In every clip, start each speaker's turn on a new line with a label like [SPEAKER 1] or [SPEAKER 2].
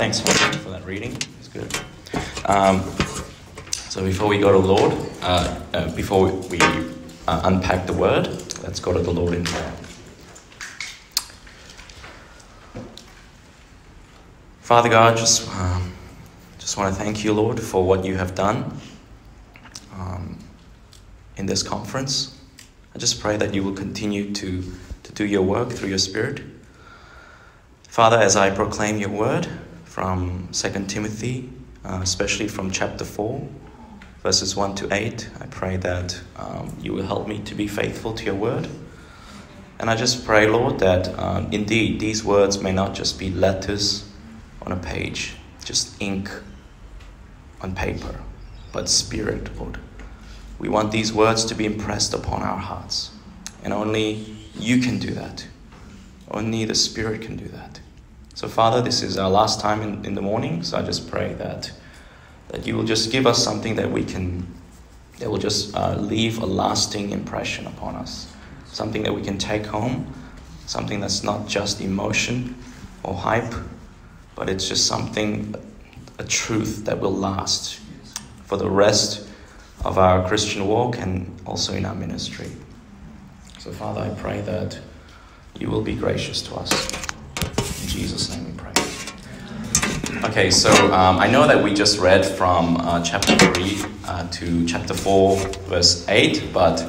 [SPEAKER 1] thanks for that reading. It's good. Um, so before we go to Lord, uh, uh, before we uh, unpack the word, let's go to the Lord in prayer. Father God, just um, just want to thank you, Lord, for what you have done um, in this conference. I just pray that you will continue to, to do your work through your Spirit. Father, as I proclaim your word from 2 Timothy, uh, especially from chapter 4, verses 1 to 8, I pray that um, you will help me to be faithful to your word. And I just pray, Lord, that um, indeed these words may not just be letters on a page, just ink on paper, but spirit, Lord. We want these words to be impressed upon our hearts. And only you can do that. Only the Spirit can do that. So, Father, this is our last time in, in the morning, so I just pray that, that you will just give us something that we can, that will just uh, leave a lasting impression upon us. Something that we can take home, something that's not just emotion or hype, but it's just something, a truth that will last for the rest of our Christian walk and also in our ministry. So, Father, I pray that you will be gracious to us. Jesus' name we pray. Okay, so um, I know that we just read from uh, chapter 3 uh, to chapter 4, verse 8, but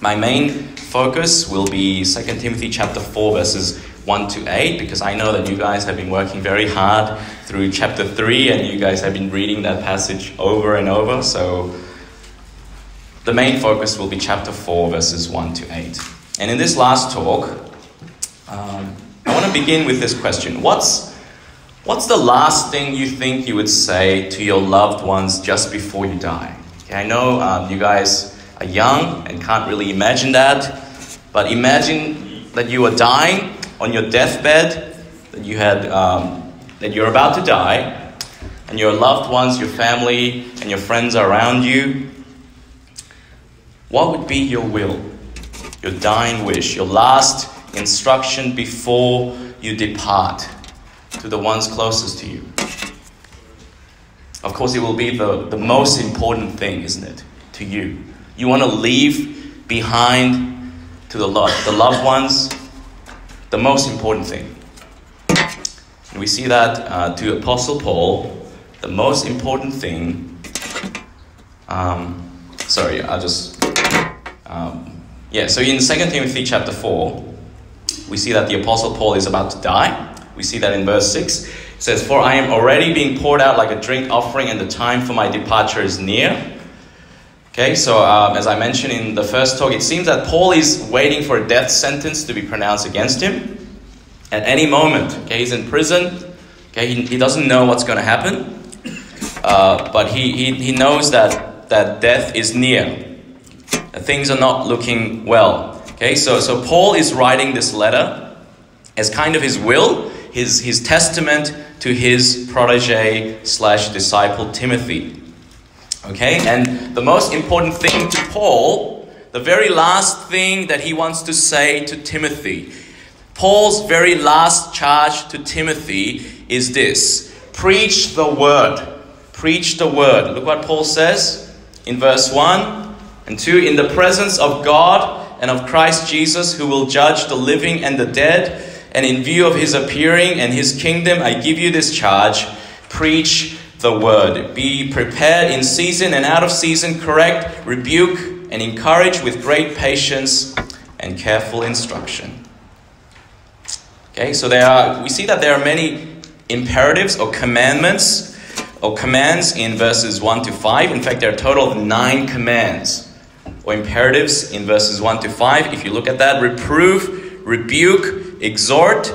[SPEAKER 1] my main focus will be 2 Timothy chapter 4, verses 1 to 8, because I know that you guys have been working very hard through chapter 3 and you guys have been reading that passage over and over. So the main focus will be chapter 4, verses 1 to 8. And in this last talk, um, begin with this question What's, what's the last thing you think you would say to your loved ones just before you die? Okay, I know um, you guys are young and can't really imagine that, but imagine that you are dying on your deathbed, that you had, um, that you're about to die, and your loved ones, your family, and your friends are around you. What would be your will, your dying wish, your last instruction before you depart to the ones closest to you? Of course, it will be the, the most important thing, isn't it, to you? You want to leave behind to the, lo- the loved ones the most important thing. And we see that uh, to Apostle Paul, the most important thing. Um, sorry, I'll just. Um, yeah, so in 2 Timothy chapter 4, we see that the Apostle Paul is about to die. We see that in verse 6. It says, For I am already being poured out like a drink offering, and the time for my departure is near. Okay, so um, as I mentioned in the first talk, it seems that Paul is waiting for a death sentence to be pronounced against him at any moment. Okay, he's in prison. Okay, he, he doesn't know what's going to happen, uh, but he, he, he knows that, that death is near. Things are not looking well. Okay, so, so Paul is writing this letter as kind of his will, his, his testament to his protege slash disciple Timothy. Okay, and the most important thing to Paul, the very last thing that he wants to say to Timothy, Paul's very last charge to Timothy is this preach the word. Preach the word. Look what Paul says in verse 1 and 2 In the presence of God and of Christ Jesus, who will judge the living and the dead, and in view of his appearing and his kingdom, I give you this charge preach the word. Be prepared in season and out of season, correct, rebuke, and encourage with great patience and careful instruction. Okay, so there are we see that there are many imperatives or commandments or commands in verses 1 to 5. In fact, there are a total of nine commands or imperatives in verses 1 to 5. If you look at that, reprove, rebuke, exhort,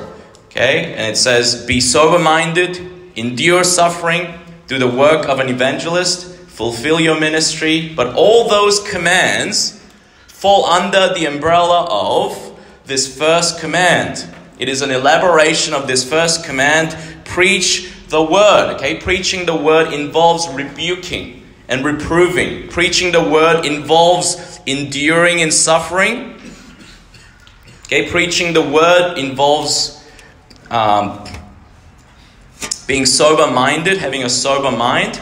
[SPEAKER 1] okay, and it says, be sober minded, endure suffering, do the work of an evangelist, fulfill your ministry. But all those commands fall under the umbrella of this first command. It is an elaboration of this first command preach the word. Okay, preaching the word involves rebuking and reproving. Preaching the word involves enduring in suffering. Okay, preaching the word involves um, being sober minded, having a sober mind.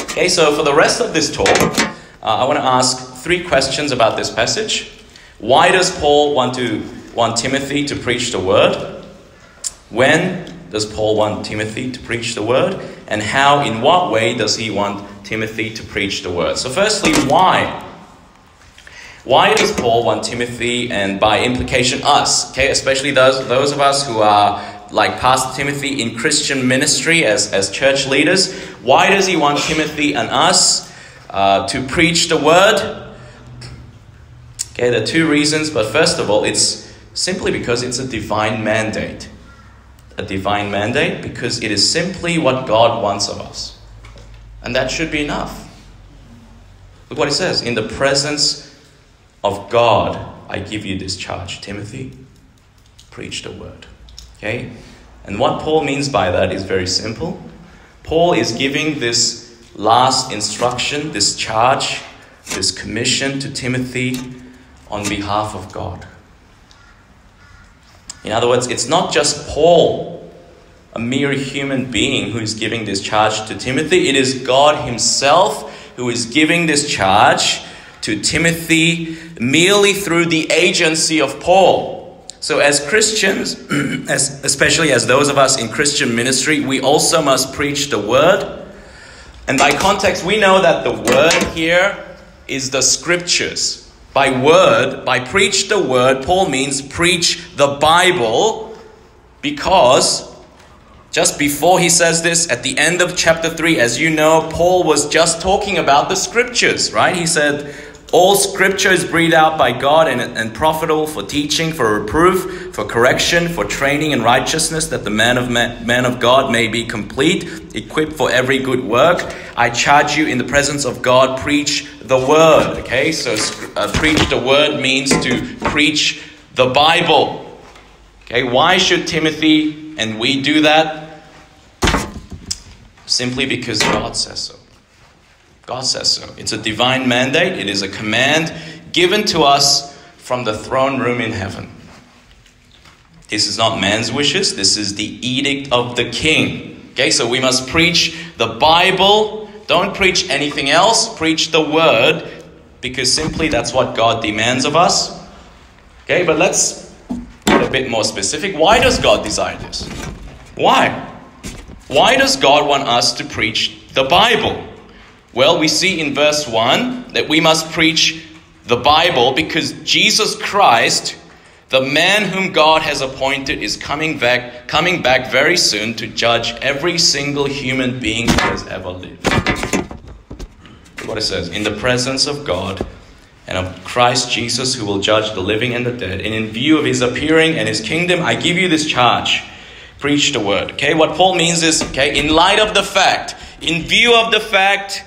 [SPEAKER 1] Okay, so for the rest of this talk, uh, I want to ask three questions about this passage. Why does Paul want to want Timothy to preach the word? When does Paul want Timothy to preach the word? And how, in what way, does he want Timothy to preach the word? So, firstly, why? Why does Paul want Timothy and by implication us? Okay, especially those, those of us who are like Pastor Timothy in Christian ministry as, as church leaders. Why does he want Timothy and us uh, to preach the word? Okay, there are two reasons, but first of all, it's simply because it's a divine mandate. A divine mandate because it is simply what God wants of us. And that should be enough. Look what he says In the presence of God, I give you this charge, Timothy. Preach the word. Okay? And what Paul means by that is very simple. Paul is giving this last instruction, this charge, this commission to Timothy on behalf of God. In other words, it's not just Paul, a mere human being, who is giving this charge to Timothy, it is God Himself who is giving this charge to Timothy merely through the agency of Paul. So, as Christians, as, especially as those of us in Christian ministry, we also must preach the word. And by context, we know that the word here is the scriptures. By word, by preach the word, Paul means preach the Bible because just before he says this, at the end of chapter 3, as you know, Paul was just talking about the scriptures, right? He said, all scripture is breathed out by God and, and profitable for teaching, for reproof, for correction, for training in righteousness, that the man of man, man of God may be complete, equipped for every good work. I charge you in the presence of God, preach the word. Okay, so uh, preach the word means to preach the Bible. Okay, why should Timothy and we do that? Simply because God says so. God says so. It's a divine mandate, it is a command given to us from the throne room in heaven. This is not man's wishes, this is the edict of the king. Okay, so we must preach the Bible. Don't preach anything else, preach the word, because simply that's what God demands of us. Okay, but let's get a bit more specific. Why does God desire this? Why? Why does God want us to preach the Bible? Well, we see in verse 1 that we must preach the Bible because Jesus Christ, the man whom God has appointed, is coming back, coming back very soon to judge every single human being who has ever lived. What it says in the presence of God and of Christ Jesus, who will judge the living and the dead, and in view of his appearing and his kingdom, I give you this charge preach the word. Okay, what Paul means is, okay, in light of the fact, in view of the fact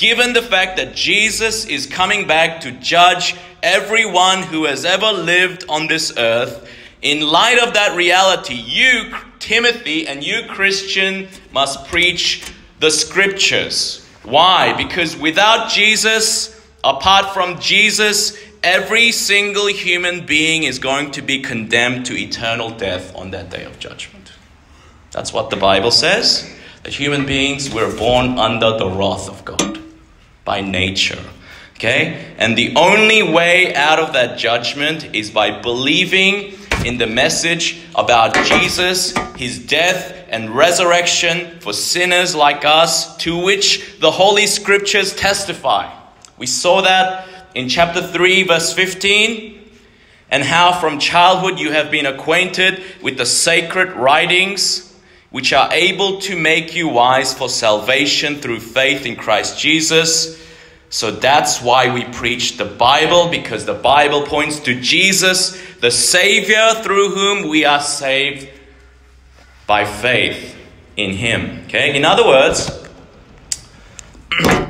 [SPEAKER 1] given the fact that Jesus is coming back to judge everyone who has ever lived on this earth, in light of that reality, you, Timothy, and you, Christian, must preach the scriptures. Why? Because without Jesus, apart from Jesus, every single human being is going to be condemned to eternal death on that day of judgment. That's what the Bible says. That human beings were born under the wrath of God by nature. Okay? And the only way out of that judgment is by believing in the message about Jesus, his death and resurrection for sinners like us, to which the Holy Scriptures testify. We saw that in chapter 3, verse 15, and how from childhood you have been acquainted with the sacred writings which are able to make you wise for salvation through faith in Christ Jesus. So that's why we preach the Bible, because the Bible points to Jesus, the Savior through whom we are saved by faith in Him. Okay? In other words,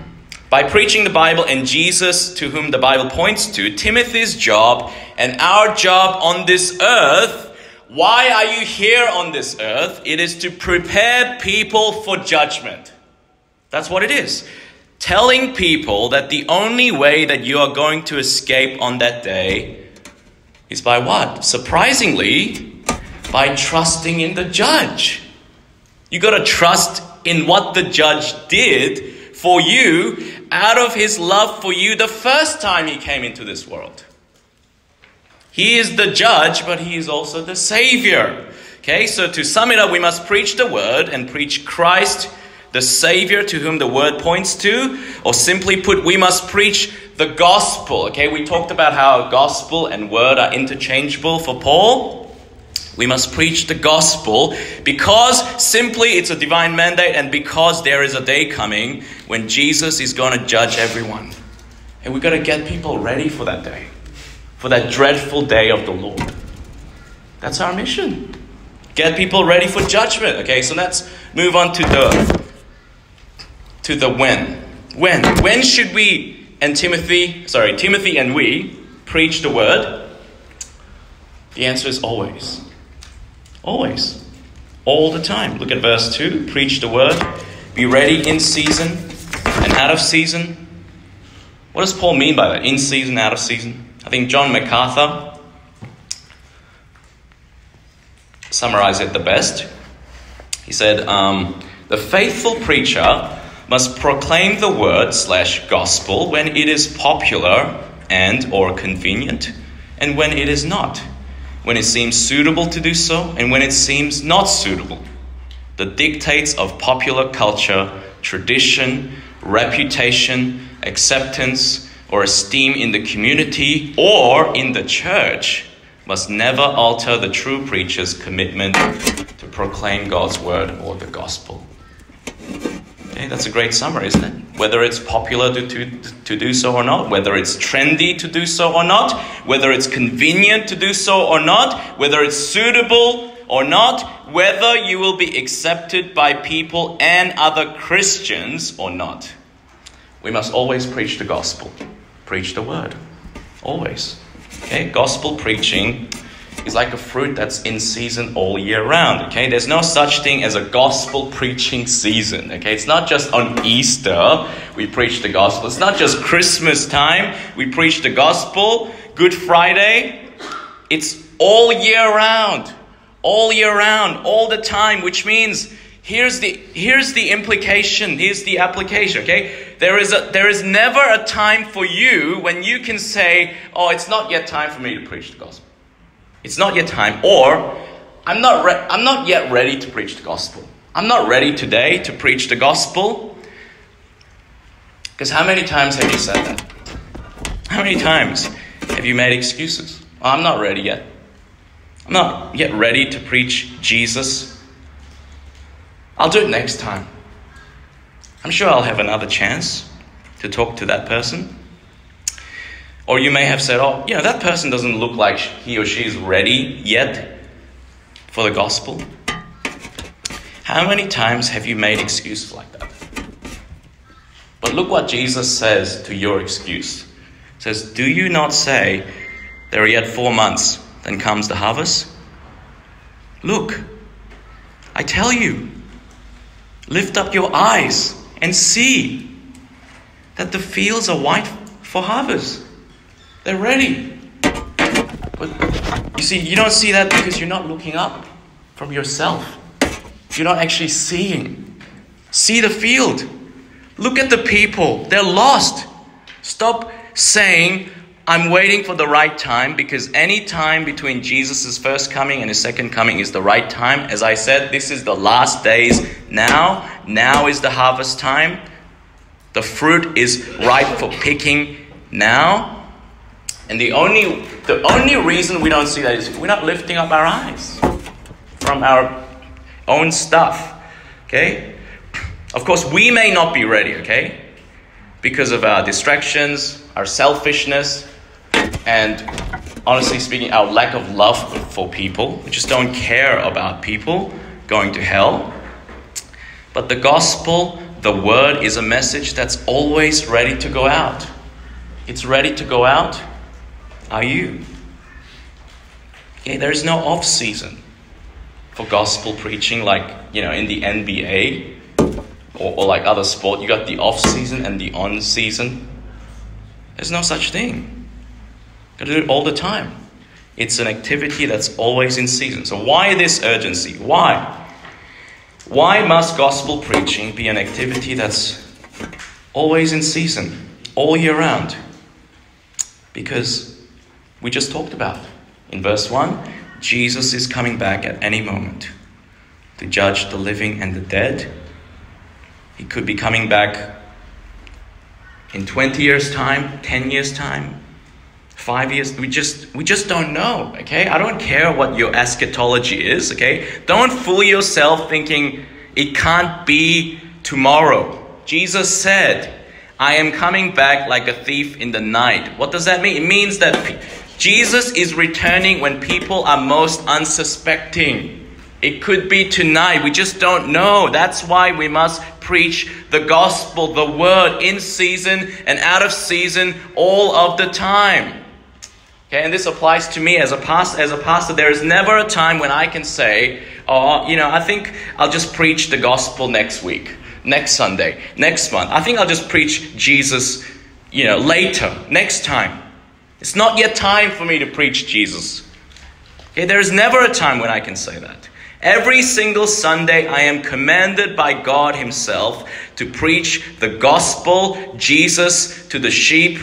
[SPEAKER 1] by preaching the Bible and Jesus to whom the Bible points to, Timothy's job and our job on this earth why are you here on this earth? It is to prepare people for judgment. That's what it is. Telling people that the only way that you are going to escape on that day is by what? Surprisingly, by trusting in the judge. You got to trust in what the judge did for you out of his love for you the first time he came into this world. He is the judge, but he is also the savior. Okay, so to sum it up, we must preach the word and preach Christ, the savior to whom the word points to, or simply put, we must preach the gospel. Okay, we talked about how gospel and word are interchangeable for Paul. We must preach the gospel because simply it's a divine mandate and because there is a day coming when Jesus is going to judge everyone. And we've got to get people ready for that day, for that dreadful day of the Lord. That's our mission. Get people ready for judgment. Okay, so let's move on to the to the when. When? When should we and Timothy, sorry, Timothy and we preach the word? The answer is always. Always. All the time. Look at verse 2. Preach the word. Be ready in season and out of season. What does Paul mean by that? In season, out of season? I think John MacArthur summarized it the best. He said, um, The faithful preacher must proclaim the word slash gospel when it is popular and or convenient and when it is not when it seems suitable to do so and when it seems not suitable the dictates of popular culture tradition reputation acceptance or esteem in the community or in the church must never alter the true preacher's commitment to proclaim God's word or the gospel. Okay, that's a great summary, isn't it? Whether it's popular to, to, to do so or not, whether it's trendy to do so or not, whether it's convenient to do so or not, whether it's suitable or not, whether you will be accepted by people and other Christians or not. We must always preach the gospel, preach the word. Always. Okay, gospel preaching is like a fruit that's in season all year round. Okay, there's no such thing as a gospel preaching season. Okay, it's not just on Easter we preach the gospel, it's not just Christmas time we preach the gospel, Good Friday. It's all year round, all year round, all the time, which means here's the here's the implication here's the application okay there is a there is never a time for you when you can say oh it's not yet time for me to preach the gospel it's not yet time. Or, I'm not, re- I'm not yet ready to preach the gospel. I'm not ready today to preach the gospel. Because how many times have you said that? How many times have you made excuses? Well, I'm not ready yet. I'm not yet ready to preach Jesus. I'll do it next time. I'm sure I'll have another chance to talk to that person. Or you may have said, oh, you know, that person doesn't look like he or she is ready yet for the gospel. How many times have you made excuses like that? But look what Jesus says to your excuse. He says, Do you not say, There are yet four months, then comes the harvest? Look, I tell you, lift up your eyes and see that the fields are white for harvest. They're ready. But you see, you don't see that because you're not looking up from yourself. You're not actually seeing. See the field. Look at the people. They're lost. Stop saying, I'm waiting for the right time because any time between Jesus' first coming and his second coming is the right time. As I said, this is the last days now. Now is the harvest time. The fruit is ripe for picking now. And the only, the only reason we don't see that is we're not lifting up our eyes from our own stuff. Okay? Of course, we may not be ready, okay? Because of our distractions, our selfishness, and honestly speaking, our lack of love for people. We just don't care about people going to hell. But the gospel, the word, is a message that's always ready to go out. It's ready to go out are you? Okay, there is no off season for gospel preaching like, you know, in the NBA or, or like other sport. You got the off season and the on season. There's no such thing. Got to do it all the time. It's an activity that's always in season. So why this urgency? Why? Why must gospel preaching be an activity that's always in season, all year round? Because we just talked about in verse 1 Jesus is coming back at any moment to judge the living and the dead. He could be coming back in 20 years' time, 10 years' time, five years we just we just don't know okay i don't care what your eschatology is okay don't fool yourself thinking it can't be tomorrow jesus said i am coming back like a thief in the night what does that mean it means that jesus is returning when people are most unsuspecting it could be tonight. We just don't know. That's why we must preach the gospel, the word, in season and out of season, all of the time. Okay, and this applies to me as a pastor. As a pastor, there is never a time when I can say, "Oh, you know, I think I'll just preach the gospel next week, next Sunday, next month. I think I'll just preach Jesus, you know, later, next time." It's not yet time for me to preach Jesus. Okay, there is never a time when I can say that. Every single Sunday, I am commanded by God Himself to preach the gospel, Jesus, to the sheep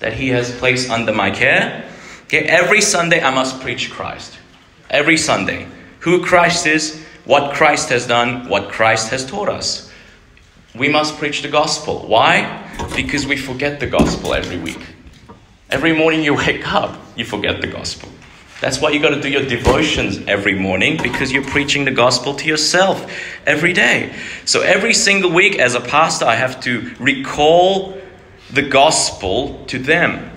[SPEAKER 1] that He has placed under my care. Okay, every Sunday I must preach Christ. Every Sunday. Who Christ is, what Christ has done, what Christ has taught us. We must preach the gospel. Why? Because we forget the gospel every week. Every morning you wake up, you forget the gospel. That's why you got to do your devotions every morning because you're preaching the gospel to yourself every day. So every single week as a pastor, I have to recall the gospel to them.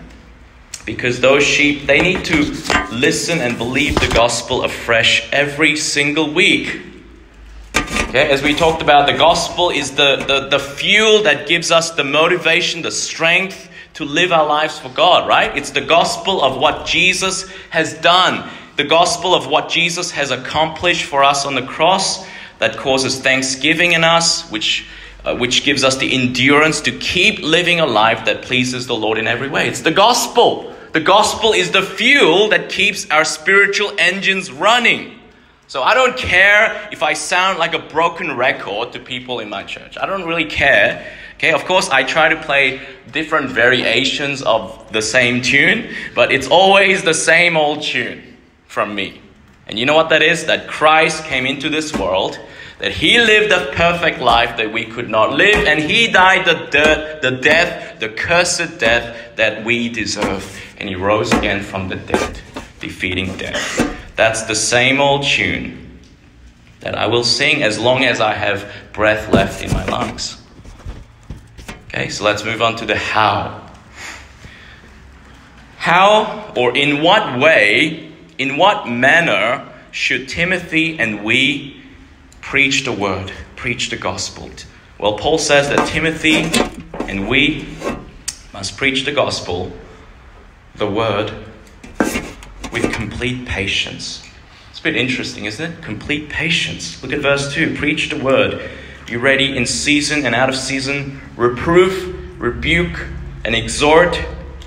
[SPEAKER 1] Because those sheep, they need to listen and believe the gospel afresh every single week. Okay, as we talked about, the gospel is the, the, the fuel that gives us the motivation, the strength to live our lives for God, right? It's the gospel of what Jesus has done, the gospel of what Jesus has accomplished for us on the cross that causes thanksgiving in us, which uh, which gives us the endurance to keep living a life that pleases the Lord in every way. It's the gospel. The gospel is the fuel that keeps our spiritual engines running. So I don't care if I sound like a broken record to people in my church. I don't really care. Okay, of course, I try to play different variations of the same tune, but it's always the same old tune from me. And you know what that is? That Christ came into this world that he lived a perfect life that we could not live, and he died the, the death, the cursed death that we deserve. And he rose again from the dead, defeating death. That's the same old tune that I will sing as long as I have breath left in my lungs. Okay, so let's move on to the how. How or in what way, in what manner should Timothy and we preach the word, preach the gospel. Well, Paul says that Timothy and we must preach the gospel, the word, with complete patience. It's a bit interesting, isn't it? Complete patience. Look at verse 2. Preach the word. Be ready in season and out of season. Reproof, rebuke, and exhort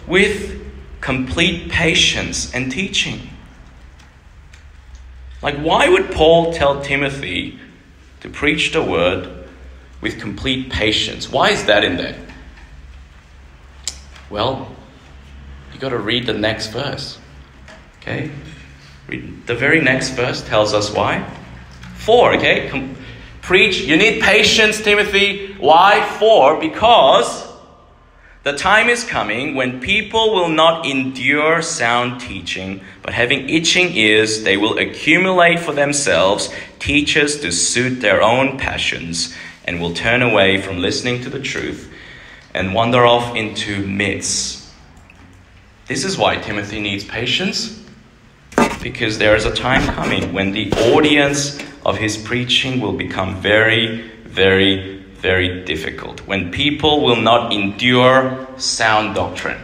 [SPEAKER 1] with complete patience and teaching. Like, why would Paul tell Timothy to preach the word with complete patience. Why is that in there? Well, you got to read the next verse. Okay? The very next verse tells us why. For, okay? Com- preach. You need patience, Timothy. Why? For, because the time is coming when people will not endure sound teaching, but having itching ears, they will accumulate for themselves teachers to suit their own passions, and will turn away from listening to the truth and wander off into myths. This is why Timothy needs patience, because there is a time coming when the audience of his preaching will become very, very very difficult when people will not endure sound doctrine.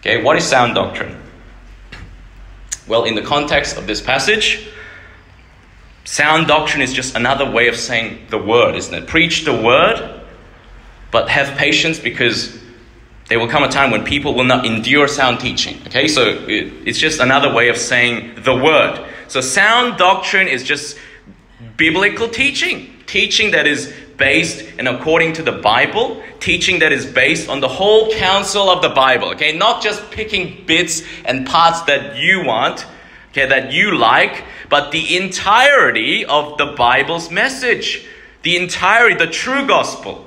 [SPEAKER 1] Okay, what is sound doctrine? Well, in the context of this passage, sound doctrine is just another way of saying the word, isn't it? Preach the word, but have patience because there will come a time when people will not endure sound teaching. Okay, so it's just another way of saying the word. So, sound doctrine is just Biblical teaching. Teaching that is based and according to the Bible, teaching that is based on the whole counsel of the Bible, okay? Not just picking bits and parts that you want, okay, that you like, but the entirety of the Bible's message, the entirety, the true gospel.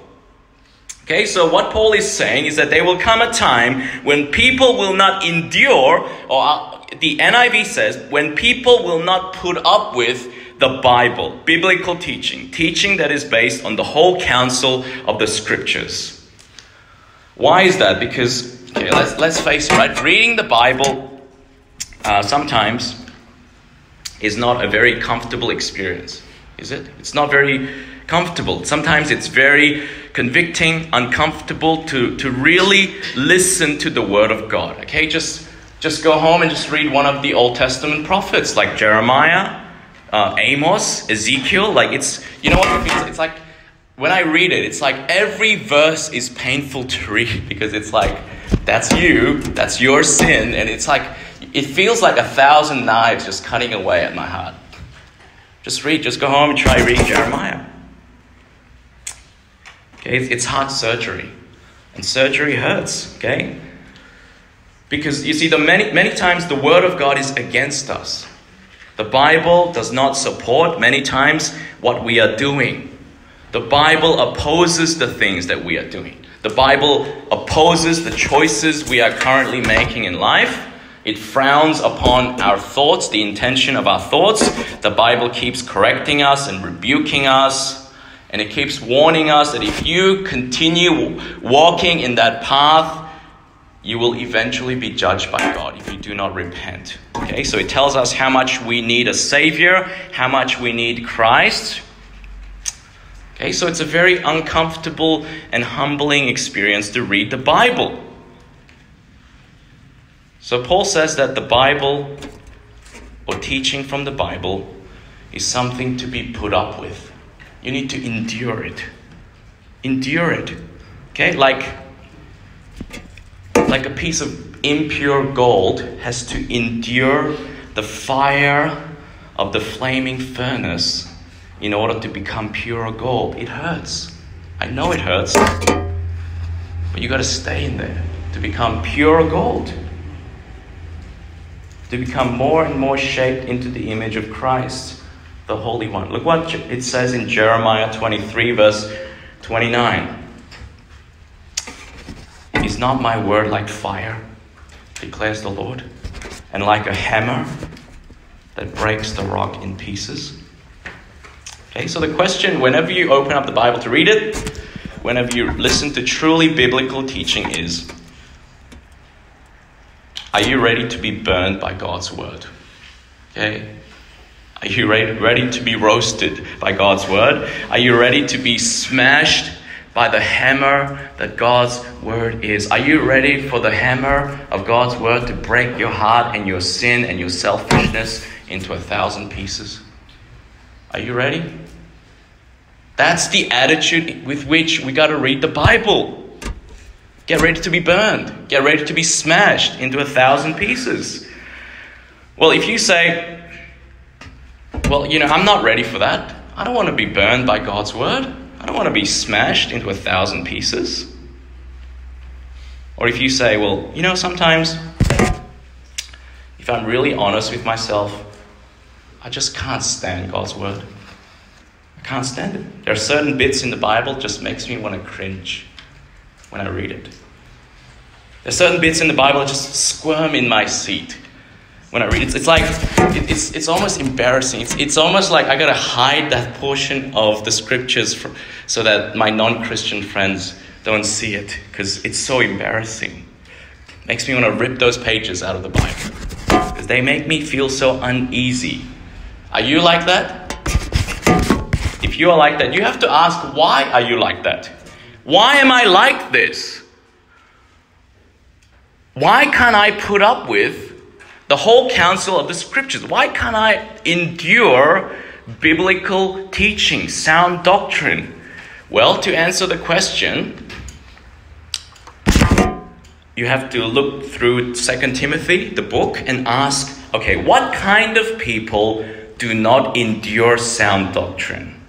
[SPEAKER 1] Okay, so what Paul is saying is that there will come a time when people will not endure, or uh, the NIV says, when people will not put up with the Bible, biblical teaching, teaching that is based on the whole counsel of the scriptures. Why is that? Because, okay, let's, let's face it, right? Reading the Bible uh, sometimes is not a very comfortable experience, is it? It's not very comfortable. Sometimes it's very convicting, uncomfortable to, to really listen to the Word of God. Okay, just, just go home and just read one of the Old Testament prophets like Jeremiah, uh, Amos, Ezekiel. Like it's, you know what it feels? It's like when I read it, it's like every verse is painful to read because it's like, that's you, that's your sin, and it's like, it feels like a thousand knives just cutting away at my heart. Just read, just go home and try reading Jeremiah. Okay, it's heart surgery. And surgery hurts, okay? Because you see, the many, many times the word of God is against us. The Bible does not support many times what we are doing. The Bible opposes the things that we are doing. The Bible opposes the choices we are currently making in life. It frowns upon our thoughts, the intention of our thoughts. The Bible keeps correcting us and rebuking us and it keeps warning us that if you continue walking in that path, you will eventually be judged by God if you do not repent. Okay, so it tells us how much we need a Savior, how much we need Christ. Okay, so it's a very uncomfortable and humbling experience to read the Bible. So Paul says that the Bible or teaching from the Bible is something to be put up with. You need to endure it. Endure it. Okay? Like like a piece of impure gold has to endure the fire of the flaming furnace in order to become pure gold. It hurts. I know it hurts. But you got to stay in there to become pure gold. To become more and more shaped into the image of Christ the Holy One. Look what it says in Jeremiah 23, verse 29. Is not my word like fire, declares the Lord, and like a hammer that breaks the rock in pieces? Okay, so the question whenever you open up the Bible to read it, whenever you listen to truly biblical teaching, is Are you ready to be burned by God's word? Okay? Are you ready, ready to be roasted by God's word? Are you ready to be smashed by the hammer that God's word is? Are you ready for the hammer of God's word to break your heart and your sin and your selfishness into a thousand pieces? Are you ready? That's the attitude with which we got to read the Bible. Get ready to be burned. Get ready to be smashed into a thousand pieces. Well, if you say, well, you know, I'm not ready for that. I don't want to be burned by God's word. I don't want to be smashed into a thousand pieces. Or if you say, well, you know, sometimes if I'm really honest with myself, I just can't stand God's word. I can't stand it. There are certain bits in the Bible just makes me want to cringe when I read it. There are certain bits in the Bible that just squirm in my seat when I read it. It's like, it, it's, it's almost embarrassing. It's, it's almost like I gotta hide that portion of the scriptures for, so that my non Christian friends don't see it because it's so embarrassing. Makes me want to rip those pages out of the Bible because they make me feel so uneasy. Are you like that? If you are like that, you have to ask, why are you like that? Why am I like this? Why can't I put up with the whole counsel of the scriptures. Why can't I endure biblical teaching, sound doctrine? Well, to answer the question, you have to look through 2 Timothy, the book, and ask okay, what kind of people do not endure sound doctrine.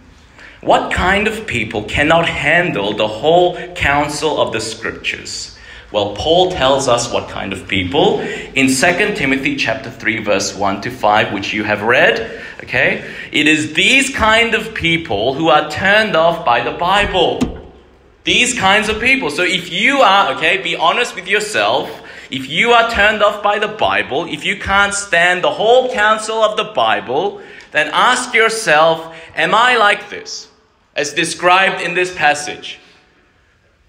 [SPEAKER 1] What kind of people cannot handle the whole counsel of the scriptures? Well, Paul tells us what kind of people in 2 Timothy chapter 3 verse 1 to 5 which you have read, okay? It is these kind of people who are turned off by the Bible. These kinds of people. So if you are, okay, be honest with yourself, if you are turned off by the Bible, if you can't stand the whole counsel of the Bible, then ask yourself, am I like this? As described in this passage.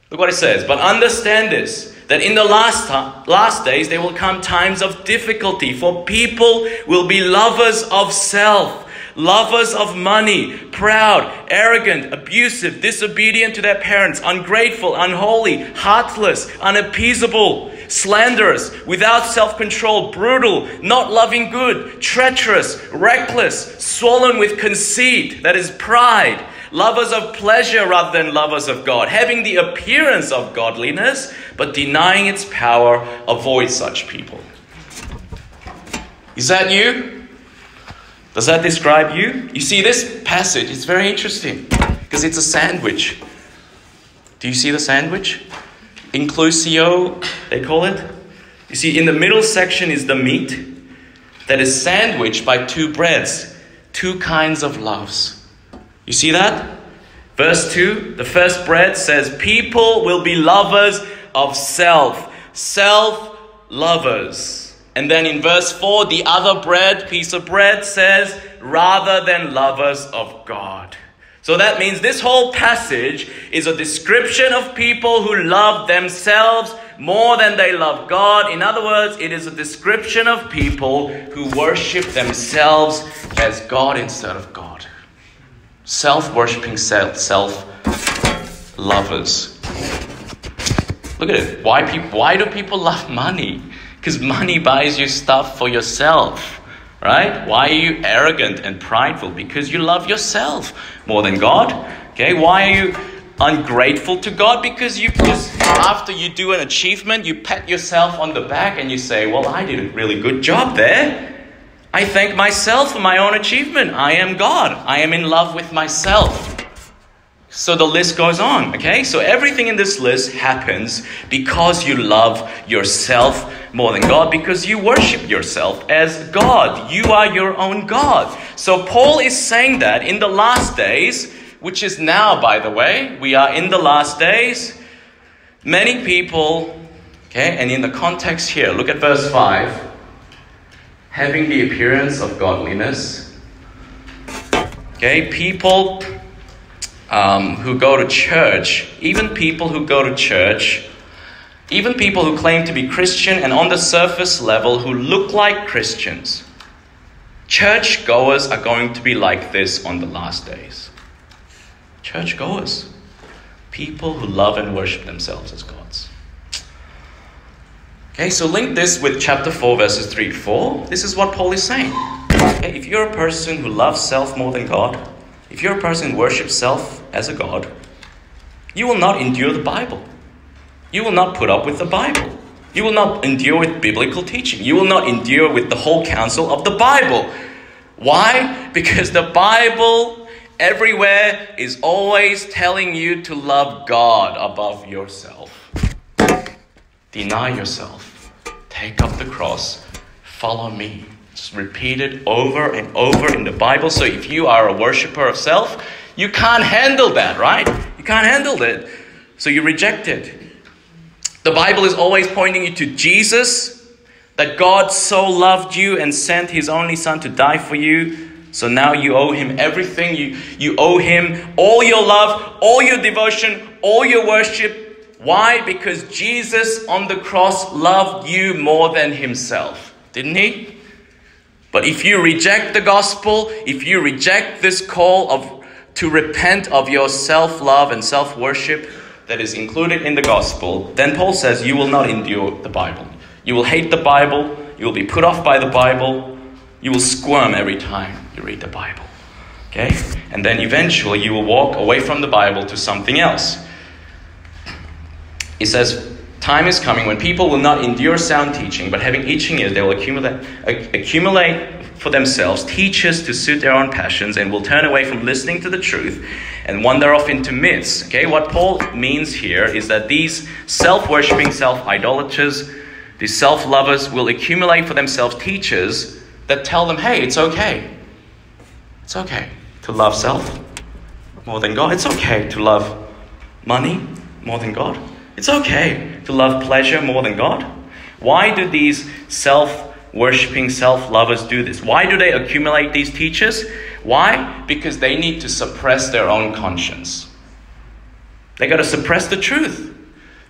[SPEAKER 1] Look what it says. But understand this that in the last, last days there will come times of difficulty, for people will be lovers of self lovers of money, proud, arrogant, abusive, disobedient to their parents, ungrateful, unholy, heartless, unappeasable, slanderous, without self control, brutal, not loving good, treacherous, reckless, swollen with conceit, that is pride, lovers of pleasure rather than lovers of God, having the appearance of godliness, but denying its power, avoid such people. Is that you? Does that describe you? You see, this passage is very interesting because it's a sandwich. Do you see the sandwich? Inclusio, they call it. You see, in the middle section is the meat that is sandwiched by two breads, two kinds of loves. You see that? Verse 2, the first bread says, People will be lovers of self, self lovers. And then in verse 4, the other bread, piece of bread, says, rather than lovers of God. So that means this whole passage is a description of people who love themselves more than they love God. In other words, it is a description of people who worship themselves as God instead of God. Self worshipping self lovers. Look at it. Why, people, why do people love money? Because money buys you stuff for yourself, right? Why are you arrogant and prideful? Because you love yourself more than God. Okay, why are you ungrateful to God? Because you just, after you do an achievement, you pat yourself on the back and you say, Well, I did a really good job there. I thank myself for my own achievement. I am God. I am in love with myself. So the list goes on, okay? So everything in this list happens because you love yourself more than God because you worship yourself as God. You are your own God. So Paul is saying that in the last days, which is now, by the way, we are in the last days. Many people, okay, and in the context here, look at verse 5 having the appearance of godliness. Okay, people um, who go to church, even people who go to church, even people who claim to be Christian and on the surface level who look like Christians, church goers are going to be like this on the last days. Church goers, people who love and worship themselves as gods. Okay, so link this with chapter 4, verses 3 4. This is what Paul is saying. Okay, if you're a person who loves self more than God, if you're a person who worships self as a God, you will not endure the Bible. You will not put up with the Bible. You will not endure with biblical teaching. You will not endure with the whole counsel of the Bible. Why? Because the Bible everywhere is always telling you to love God above yourself. Deny yourself. Take up the cross. Follow me. It's repeated over and over in the Bible. So if you are a worshiper of self, you can't handle that, right? You can't handle it. So you reject it. The Bible is always pointing you to Jesus, that God so loved you and sent his only son to die for you. So now you owe him everything. You, you owe him all your love, all your devotion, all your worship. Why? Because Jesus on the cross loved you more than himself, didn't he? But if you reject the gospel, if you reject this call of to repent of your self-love and self-worship, that is included in the gospel, then Paul says you will not endure the Bible. You will hate the Bible, you will be put off by the Bible, you will squirm every time you read the Bible. Okay? And then eventually you will walk away from the Bible to something else. He says, time is coming when people will not endure sound teaching, but having itching ears, they will accumulate, accumulate for themselves teachers to suit their own passions and will turn away from listening to the truth and wander off into myths. Okay, what Paul means here is that these self worshipping, self idolaters, these self lovers will accumulate for themselves teachers that tell them, hey, it's okay. It's okay to love self more than God. It's okay to love money more than God. It's okay to love pleasure more than God. Why do these self worshipping self lovers do this? Why do they accumulate these teachers? Why? Because they need to suppress their own conscience. They got to suppress the truth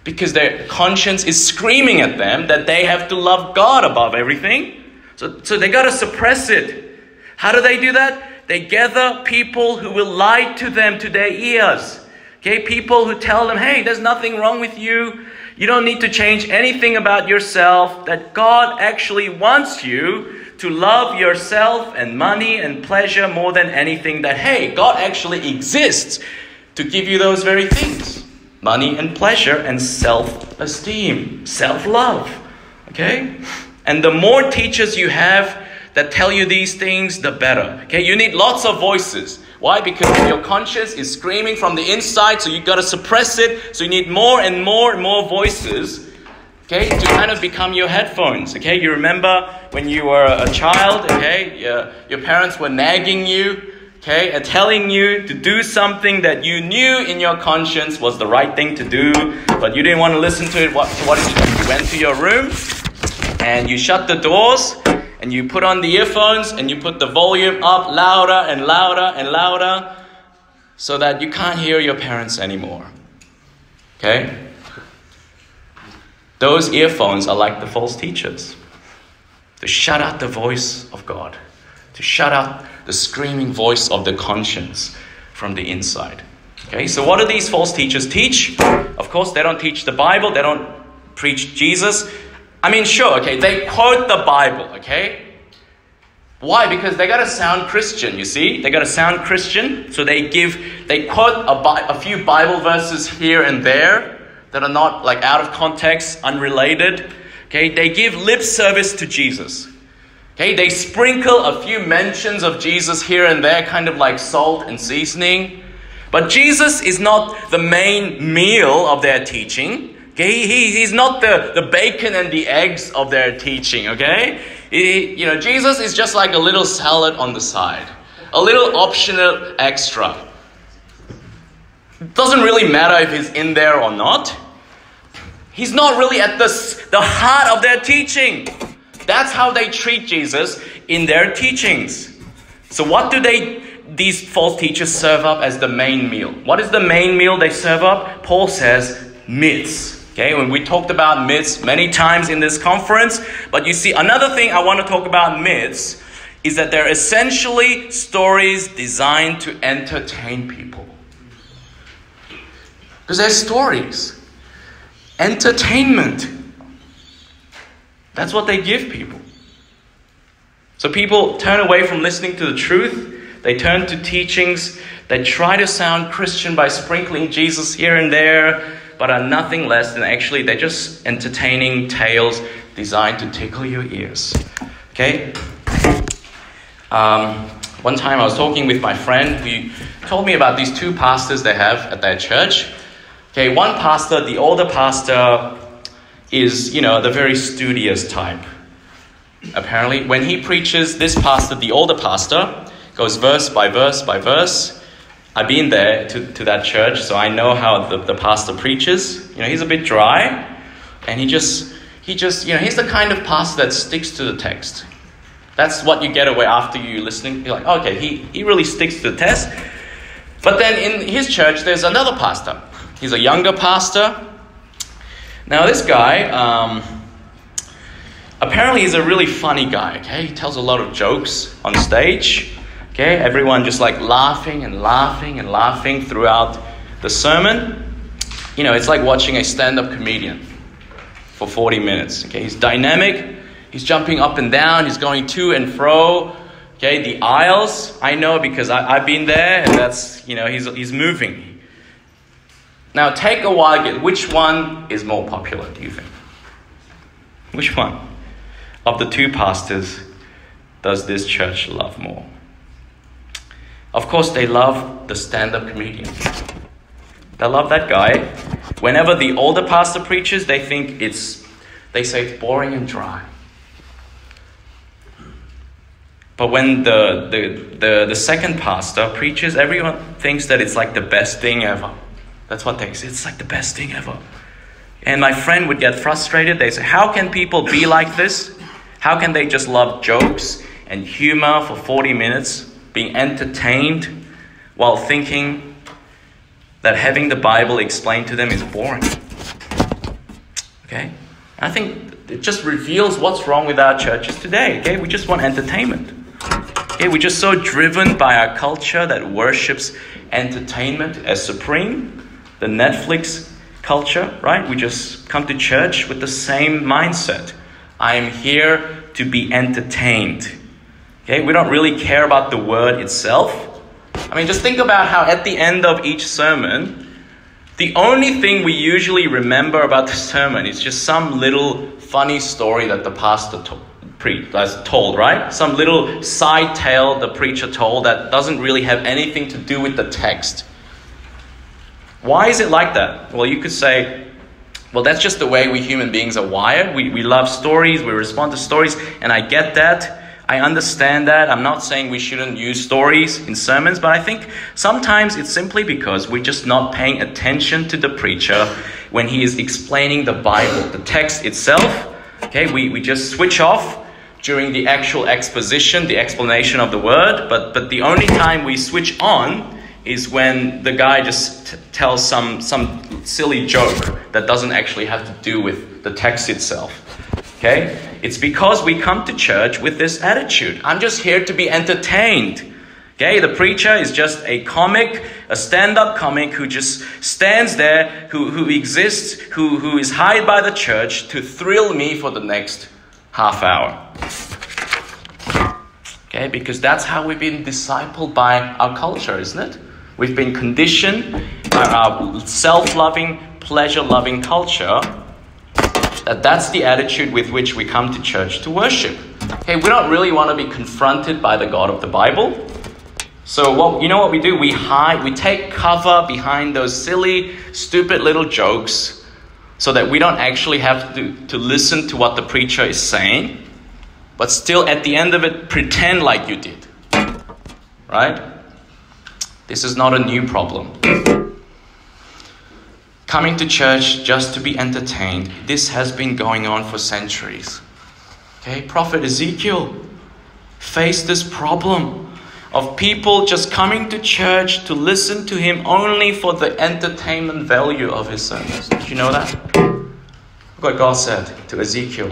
[SPEAKER 1] because their conscience is screaming at them that they have to love God above everything. So, so they got to suppress it. How do they do that? They gather people who will lie to them to their ears. Okay, people who tell them, hey, there's nothing wrong with you. You don't need to change anything about yourself, that God actually wants you to love yourself and money and pleasure more than anything, that, hey, God actually exists to give you those very things money and pleasure and self esteem, self love. Okay? And the more teachers you have that tell you these things, the better. Okay? You need lots of voices. Why? Because your conscience is screaming from the inside, so you've got to suppress it. So you need more and more and more voices, okay, to kind of become your headphones. Okay, you remember when you were a child, okay, your, your parents were nagging you, okay, and telling you to do something that you knew in your conscience was the right thing to do, but you didn't want to listen to it. What, what did you do? You went to your room and you shut the doors and you put on the earphones and you put the volume up louder and louder and louder so that you can't hear your parents anymore. Okay? Those earphones are like the false teachers to shut out the voice of God, to shut out the screaming voice of the conscience from the inside. Okay, so what do these false teachers teach? Of course, they don't teach the Bible, they don't preach Jesus, I mean, sure, okay, they quote the Bible, okay? Why? Because they got to sound Christian, you see? They got to sound Christian, so they give, they quote a, a few Bible verses here and there that are not like out of context, unrelated. Okay, they give lip service to Jesus. Okay, they sprinkle a few mentions of Jesus here and there, kind of like salt and seasoning. But Jesus is not the main meal of their teaching. Okay, he, he's not the, the bacon and the eggs of their teaching, okay? He, you know, Jesus is just like a little salad on the side, a little optional extra. Doesn't really matter if he's in there or not. He's not really at the, the heart of their teaching. That's how they treat Jesus in their teachings. So, what do they, these false teachers, serve up as the main meal? What is the main meal they serve up? Paul says myths. Okay, when we talked about myths many times in this conference, but you see, another thing I want to talk about myths is that they're essentially stories designed to entertain people. Because they're stories, entertainment. That's what they give people. So people turn away from listening to the truth, they turn to teachings that try to sound Christian by sprinkling Jesus here and there but are nothing less than actually they're just entertaining tales designed to tickle your ears. Okay? Um, one time I was talking with my friend who told me about these two pastors they have at their church. Okay, one pastor, the older pastor, is, you know, the very studious type. Apparently, when he preaches, this pastor, the older pastor, goes verse by verse by verse I've been there to, to that church, so I know how the, the pastor preaches. You know, he's a bit dry, and he just, he just, you know, he's the kind of pastor that sticks to the text. That's what you get away after you listening. You're like, okay, he, he really sticks to the test. But then in his church, there's another pastor. He's a younger pastor. Now, this guy, um, apparently, he's a really funny guy. Okay, he tells a lot of jokes on stage. Okay, everyone just like laughing and laughing and laughing throughout the sermon. You know, it's like watching a stand up comedian for 40 minutes. Okay, he's dynamic, he's jumping up and down, he's going to and fro. Okay, the aisles, I know because I, have been there, and that's, you know, he's, he's moving. Now, take a guess. Which one is more popular, do you think? Which one of the two pastors does this church love more? Of course, they love the stand up comedian. They love that guy. Whenever the older pastor preaches, they think it's, they say it's boring and dry. But when the, the, the, the second pastor preaches, everyone thinks that it's like the best thing ever. That's what they say. It's like the best thing ever. And my friend would get frustrated. They say, How can people be like this? How can they just love jokes and humor for 40 minutes, being entertained while thinking that having the Bible explained to them is boring? Okay? I think it just reveals what's wrong with our churches today. Okay? We just want entertainment. Okay? We're just so driven by our culture that worships entertainment as supreme. The Netflix culture, right? We just come to church with the same mindset. I am here to be entertained. Okay? We don't really care about the word itself. I mean, just think about how at the end of each sermon, the only thing we usually remember about the sermon is just some little funny story that the pastor told pre- told, right? Some little side tale the preacher told that doesn't really have anything to do with the text. Why is it like that? Well, you could say, well, that's just the way we human beings are wired. We, we love stories, we respond to stories, and I get that. I understand that. I'm not saying we shouldn't use stories in sermons, but I think sometimes it's simply because we're just not paying attention to the preacher when he is explaining the Bible, the text itself. Okay, we, we just switch off during the actual exposition, the explanation of the word, but, but the only time we switch on is when the guy just t- tells some, some silly joke that doesn't actually have to do with the text itself. Okay? It's because we come to church with this attitude. I'm just here to be entertained. Okay, the preacher is just a comic, a stand up comic who just stands there, who, who exists, who, who is hired by the church to thrill me for the next half hour. Okay, because that's how we've been discipled by our culture, isn't it? We've been conditioned by our self loving, pleasure loving culture that that's the attitude with which we come to church to worship. Okay, we don't really want to be confronted by the God of the Bible. So what you know what we do? We hide, we take cover behind those silly, stupid little jokes so that we don't actually have to, to listen to what the preacher is saying, but still at the end of it pretend like you did. Right? This is not a new problem coming to church just to be entertained. This has been going on for centuries. Okay, Prophet Ezekiel faced this problem of people just coming to church to listen to him only for the entertainment value of his sermons. Did you know that? Look what God said to Ezekiel,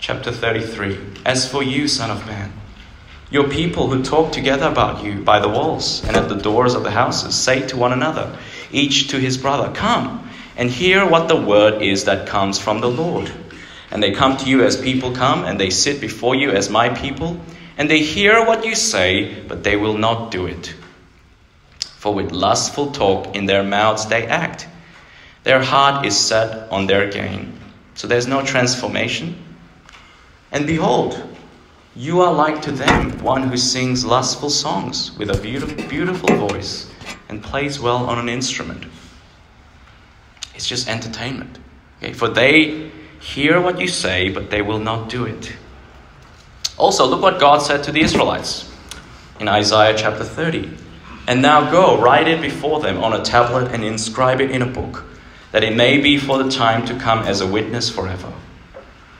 [SPEAKER 1] chapter 33 As for you, Son of Man, your people who talk together about you by the walls and at the doors of the houses say to one another, each to his brother, Come and hear what the word is that comes from the Lord. And they come to you as people come, and they sit before you as my people, and they hear what you say, but they will not do it. For with lustful talk in their mouths they act. Their heart is set on their gain. So there's no transformation. And behold, you are like to them one who sings lustful songs with a beautiful, beautiful voice and plays well on an instrument. It's just entertainment. Okay? For they hear what you say, but they will not do it. Also, look what God said to the Israelites in Isaiah chapter 30. And now go, write it before them on a tablet and inscribe it in a book, that it may be for the time to come as a witness forever.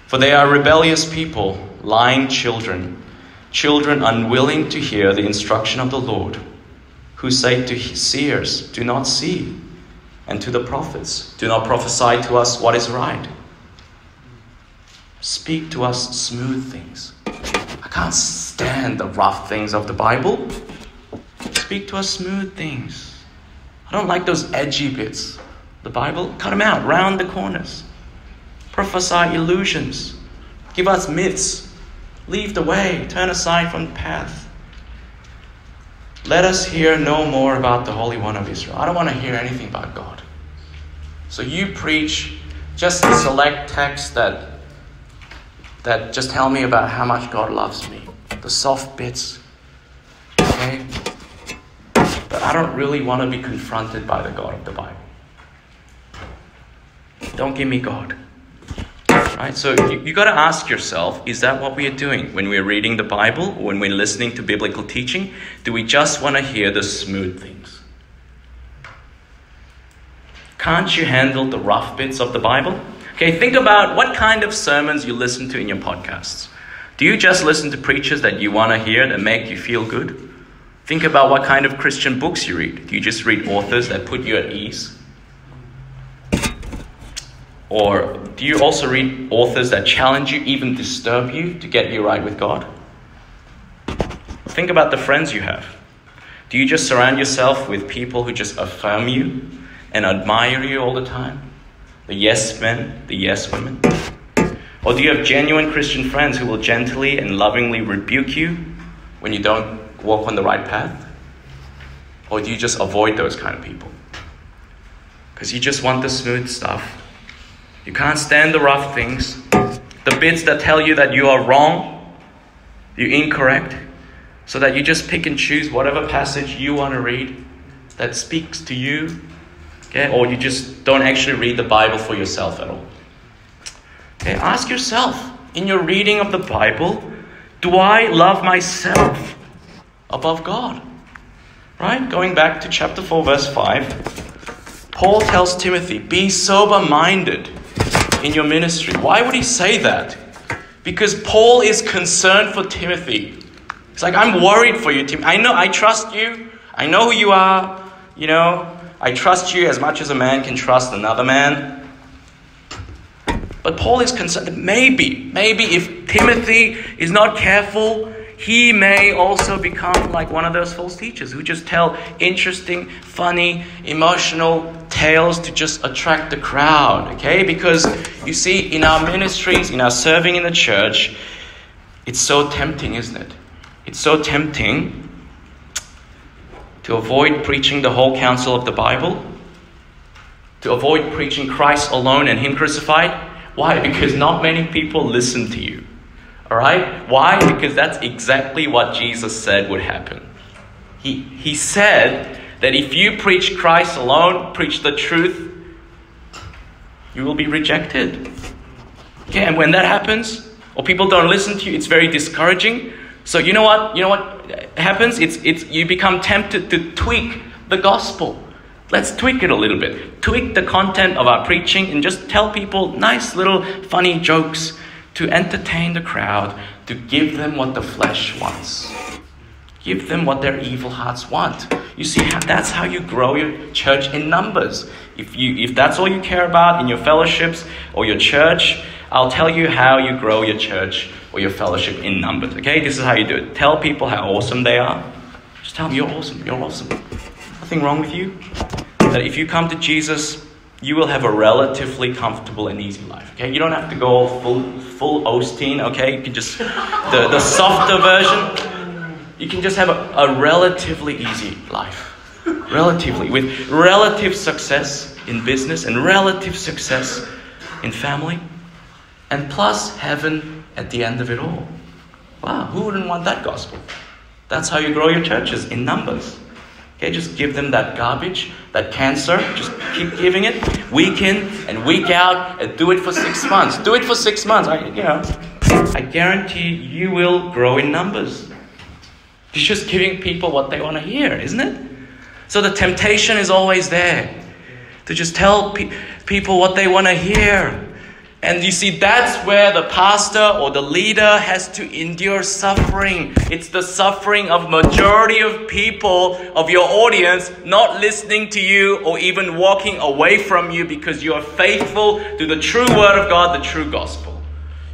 [SPEAKER 1] For they are rebellious people, lying children, children unwilling to hear the instruction of the Lord who say to seers, Do not see, and to the prophets, Do not prophesy to us what is right. Speak to us smooth things. I can't stand the rough things of the Bible. Speak to us smooth things. I don't like those edgy bits. The Bible, cut them out, round the corners. Prophesy illusions. Give us myths. Leave the way. Turn aside from the path. Let us hear no more about the Holy One of Israel. I don't want to hear anything about God. So you preach just select texts that that just tell me about how much God loves me. The soft bits. Okay? But I don't really want to be confronted by the God of the Bible. Don't give me God. Right? So you, you got to ask yourself is that what we are doing when we're reading the Bible, when we're listening to biblical teaching? Do we just want to hear the smooth things? Can't you handle the rough bits of the Bible? Okay, think about what kind of sermons you listen to in your podcasts. Do you just listen to preachers that you want to hear that make you feel good? Think about what kind of Christian books you read. Do you just read authors that put you at ease? Or do you also read authors that challenge you, even disturb you to get you right with God? Think about the friends you have. Do you just surround yourself with people who just affirm you and admire you all the time? the yes men, the yes women? Or do you have genuine Christian friends who will gently and lovingly rebuke you when you don't walk on the right path? Or do you just avoid those kind of people? Because you just want the smooth stuff. You can't stand the rough things, the bits that tell you that you are wrong, you're incorrect, so that you just pick and choose whatever passage you want to read that speaks to you Okay? Or you just don't actually read the Bible for yourself at all. Okay? Ask yourself in your reading of the Bible, do I love myself above God? Right? Going back to chapter 4, verse 5, Paul tells Timothy, be sober minded in your ministry. Why would he say that? Because Paul is concerned for Timothy. He's like, I'm worried for you, Tim. I know, I trust you. I know who you are. You know, I trust you as much as a man can trust another man. But Paul is concerned maybe, maybe if Timothy is not careful, he may also become like one of those false teachers who just tell interesting, funny, emotional tales to just attract the crowd. Okay? Because you see, in our ministries, in our serving in the church, it's so tempting, isn't it? It's so tempting to avoid preaching the whole counsel of the Bible, to avoid preaching Christ alone and Him crucified. Why? Because not many people listen to you. All right? Why? Because that's exactly what Jesus said would happen. He, he said that if you preach Christ alone, preach the truth, you will be rejected. Okay, and when that happens, or people don't listen to you, it's very discouraging. So you know what? You know what happens? It's, it's you become tempted to tweak the gospel. Let's tweak it a little bit. Tweak the content of our preaching and just tell people nice little funny jokes to entertain the crowd, to give them what the flesh wants. Give them what their evil hearts want. You see, that's how you grow your church in numbers. If, you, if that's all you care about in your fellowships or your church, I'll tell you how you grow your church or your fellowship in numbers. Okay, this is how you do it. Tell people how awesome they are. Just tell them you're awesome. You're awesome. Nothing wrong with you. That if you come to Jesus, you will have a relatively comfortable and easy life. Okay, you don't have to go full full Osteen. Okay, you can just the the softer version. You can just have a, a relatively easy life. Relatively, with relative success in business and relative success in family, and plus heaven at the end of it all. Wow, who wouldn't want that gospel? That's how you grow your churches in numbers. Okay, just give them that garbage, that cancer, just keep giving it week in and week out and do it for six months. Do it for six months. I, you know, I guarantee you will grow in numbers. You're just giving people what they want to hear, isn't it? So the temptation is always there to just tell pe- people what they want to hear. And you see, that's where the pastor or the leader has to endure suffering. It's the suffering of majority of people of your audience not listening to you or even walking away from you because you are faithful to the true word of God, the true gospel.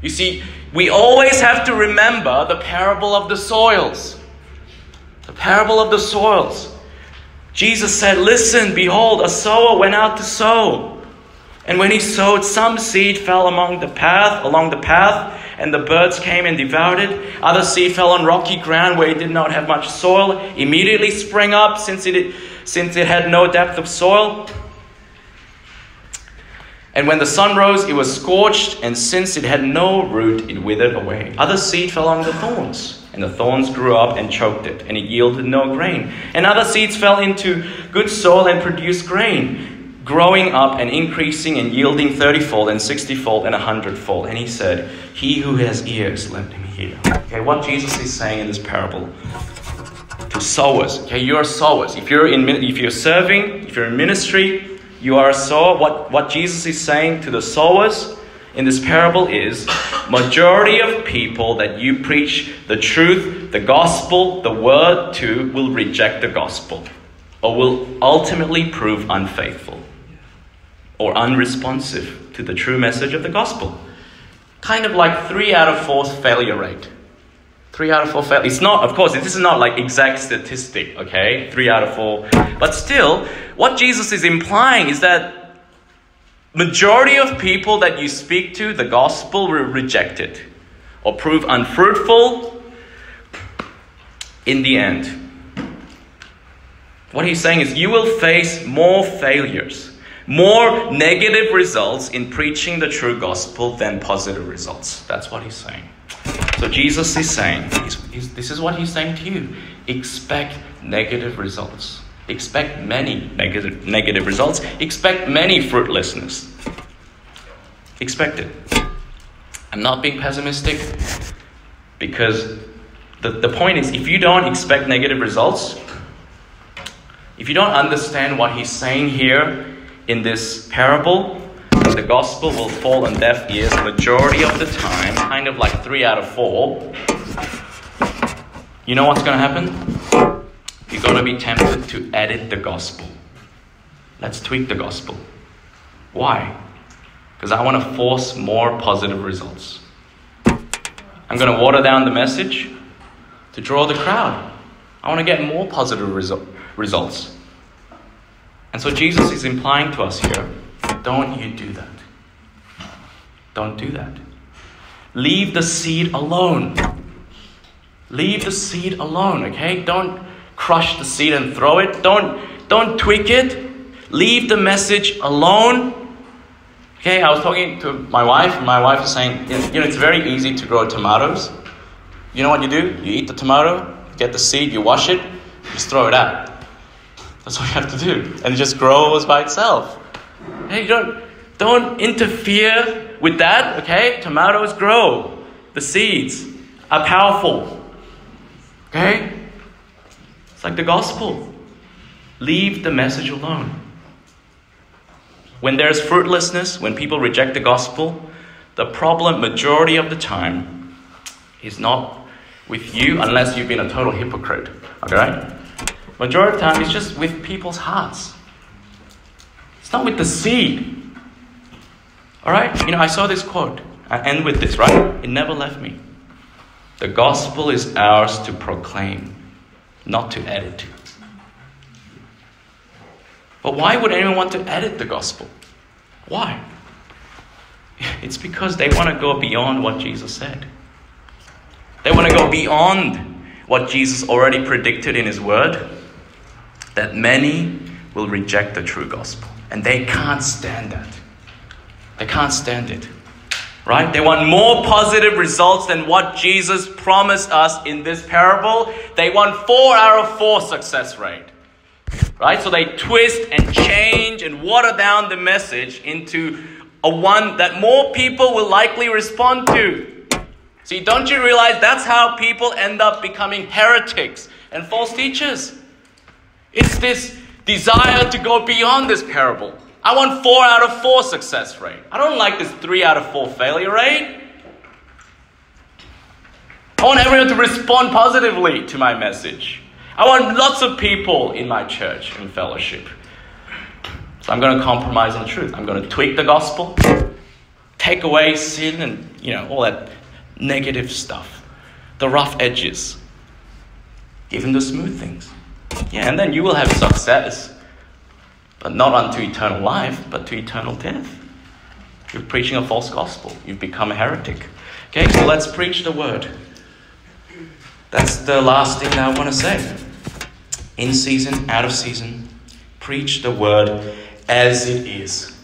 [SPEAKER 1] You see, we always have to remember the parable of the soils. The parable of the soils. Jesus said, Listen, behold, a sower went out to sow. And when he sowed, some seed fell among the path, along the path, and the birds came and devoured it. Other seed fell on rocky ground where it did not have much soil, immediately sprang up since it, since it had no depth of soil. And when the sun rose, it was scorched, and since it had no root, it withered away. Other seed fell on the thorns, and the thorns grew up and choked it, and it yielded no grain. And other seeds fell into good soil and produced grain, growing up and increasing and yielding thirtyfold and sixtyfold and a hundredfold. And he said, He who has ears, let him hear. Okay, what Jesus is saying in this parable to sowers. Okay, you're sowers. If you're in, if you're serving, if you're in ministry, you are a sower. What, what Jesus is saying to the sowers in this parable is majority of people that you preach the truth, the gospel, the word to will reject the gospel or will ultimately prove unfaithful or unresponsive to the true message of the gospel. Kind of like three out of four failure rate. Three out of four fail. It's not, of course, this is not like exact statistic, okay? Three out of four. But still, what Jesus is implying is that majority of people that you speak to, the gospel will reject it or prove unfruitful in the end. What he's saying is you will face more failures, more negative results in preaching the true gospel than positive results. That's what he's saying. So Jesus is saying, he's, he's, this is what he's saying to you expect negative results. Expect many negative, negative results. Expect many fruitlessness. Expect it. I'm not being pessimistic because the, the point is if you don't expect negative results, if you don't understand what he's saying here in this parable, the gospel will fall on deaf ears majority of the time, kind of like three out of four. You know what's going to happen? You're going to be tempted to edit the gospel. Let's tweak the gospel. Why? Because I want to force more positive results. I'm going to water down the message to draw the crowd. I want to get more positive resu- results. And so Jesus is implying to us here don't you do that. Don't do that. Leave the seed alone. Leave the seed alone, okay? Don't crush the seed and throw it. Don't don't tweak it. Leave the message alone. Okay, I was talking to my wife, and my wife was saying, you know, it's very easy to grow tomatoes. You know what you do? You eat the tomato, get the seed, you wash it, just throw it out. That's what you have to do. And it just grows by itself. Hey, don't, don't interfere with that, okay? Tomatoes grow. The seeds are powerful. Okay? It's like the gospel. Leave the message alone. When there's fruitlessness, when people reject the gospel, the problem, majority of the time, is not with you unless you've been a total hypocrite. Okay? Majority of time, it's just with people's hearts. It's not with the seed. All right? You know, I saw this quote. I end with this, right? It never left me. The gospel is ours to proclaim, not to edit. But why would anyone want to edit the gospel? Why? It's because they want to go beyond what Jesus said. They want to go beyond what Jesus already predicted in His Word that many will reject the true gospel. And they can't stand that. They can't stand it. Right? They want more positive results than what Jesus promised us in this parable. They want four out of four success rate. Right? So they twist and change and water down the message into a one that more people will likely respond to. See, don't you realize that's how people end up becoming heretics and false teachers? It's this desire to go beyond this parable. I want four out of four success rate. I don't like this three out of four failure rate. I want everyone to respond positively to my message. I want lots of people in my church and fellowship. So I'm going to compromise on the truth. I'm going to tweak the gospel, take away sin and, you know, all that negative stuff, the rough edges. Give him the smooth things. Yeah, and then you will have success, but not unto eternal life, but to eternal death. You're preaching a false gospel. You've become a heretic. Okay, so let's preach the word. That's the last thing that I want to say. In season, out of season, preach the word as it is,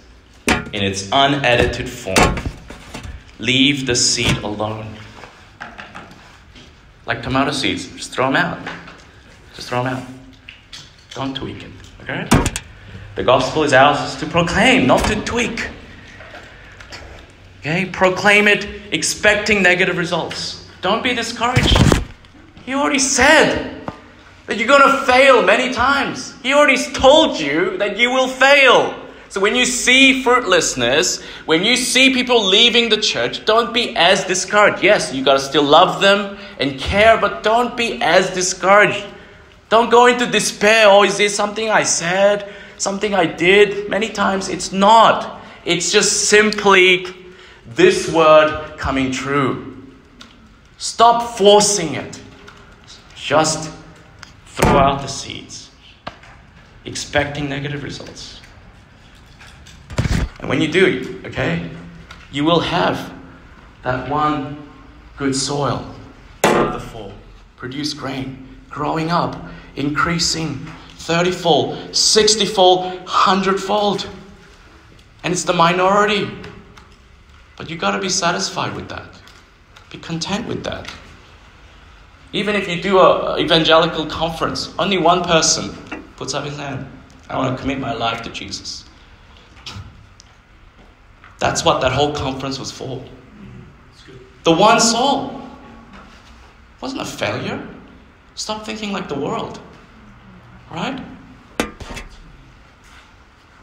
[SPEAKER 1] in its unedited form. Leave the seed alone. Like tomato seeds, just throw them out. Just throw them out. Don't tweak it, okay? The gospel is ours to proclaim, not to tweak. Okay? Proclaim it expecting negative results. Don't be discouraged. He already said that you're going to fail many times. He already told you that you will fail. So when you see fruitlessness, when you see people leaving the church, don't be as discouraged. Yes, you got to still love them and care, but don't be as discouraged. Don't go into despair. Oh, is this something I said? Something I did? Many times it's not. It's just simply this word coming true. Stop forcing it. Just throw out the seeds, expecting negative results. And when you do, okay, you will have that one good soil of the fall, produce grain, growing up, increasing 30 fold, 60 fold, 100 fold. And it's the minority. But you got to be satisfied with that. Be content with that. Even if you do a evangelical conference, only one person puts up his hand. I want to commit my life to Jesus. That's what that whole conference was for. Mm-hmm. The one soul wasn't a failure. Stop thinking like the world. Right?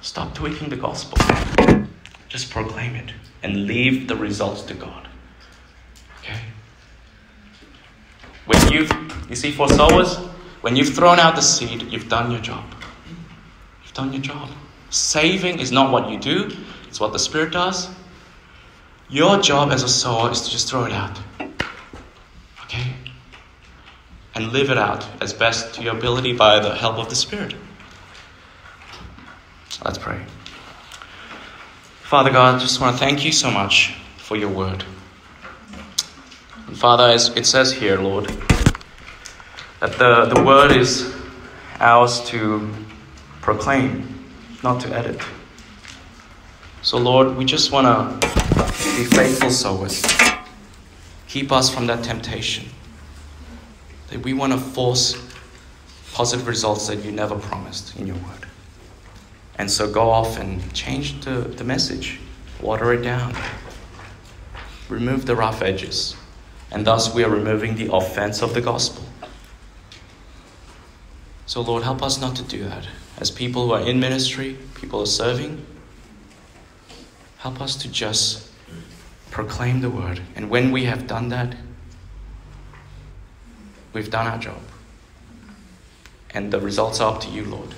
[SPEAKER 1] Stop tweaking the gospel. Just proclaim it and leave the results to God. Okay? When you've, you see, for sowers, when you've thrown out the seed, you've done your job. You've done your job. Saving is not what you do, it's what the Spirit does. Your job as a sower is to just throw it out. Okay? And live it out as best to your ability by the help of the Spirit. Let's pray. Father God, I just want to thank you so much for your word. And Father, as it says here, Lord, that the, the word is ours to proclaim, not to edit. So, Lord, we just want to be faithful sowers. Keep us from that temptation. That we want to force positive results that you never promised in your word. And so go off and change the, the message, water it down, remove the rough edges. And thus we are removing the offense of the gospel. So, Lord, help us not to do that. As people who are in ministry, people are serving, help us to just proclaim the word. And when we have done that, we've done our job. And the results are up to you, Lord.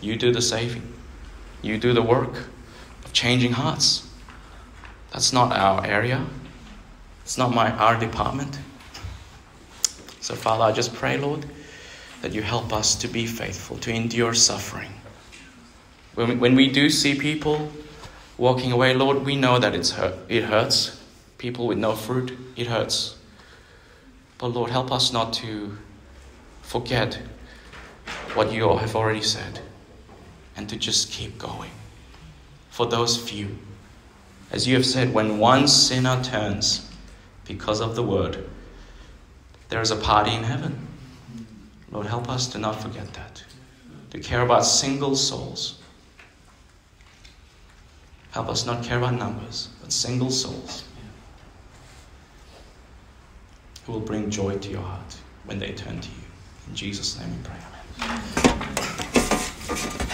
[SPEAKER 1] You do the saving. You do the work of changing hearts. That's not our area. It's not my our department. So, Father, I just pray, Lord, that you help us to be faithful, to endure suffering. When we, when we do see people walking away, Lord, we know that it's hurt, it hurts. People with no fruit, it hurts. But Lord, help us not to forget what you have already said and to just keep going. For those few, as you have said, when one sinner turns because of the word, there is a party in heaven. Lord, help us to not forget that, to care about single souls. Help us not care about numbers, but single souls who will bring joy to your heart when they turn to you. In Jesus' name we pray. Amen.